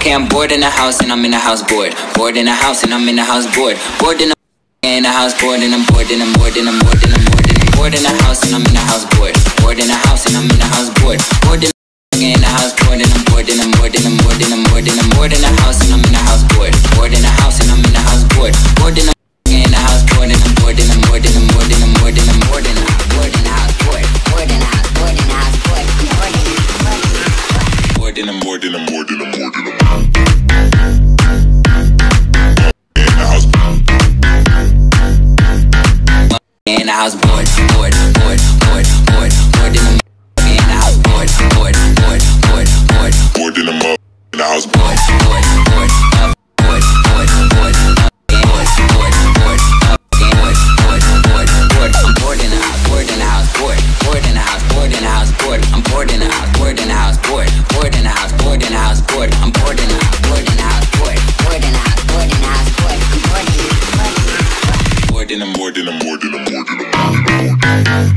Okay, I'm bored in the house and I'm in the house bored. Bored in the house and I'm in the house bored. Bored in the in the house bored and I'm bored and I'm bored and I'm bored and I'm bored and I'm bored in the house and I'm in the house bored. Bored in the house and I'm in the house bored. Bored in in the house bored and I'm bored and I'm bored and I'm bored and I'm bored and I'm bored in the house and I'm in the house bored. Bored in the house and I'm in the house bored. Bored in the in the house bored and I'm bored and I'm bored and I'm bored and I'm bored and I'm bored the house bored in the house bored. Bored in the house bored in the house bored. Bored in house bored the house bored in the bored in the bored in the house bored, bored, bored, bored, than a more than a more than a more than a more than a more than a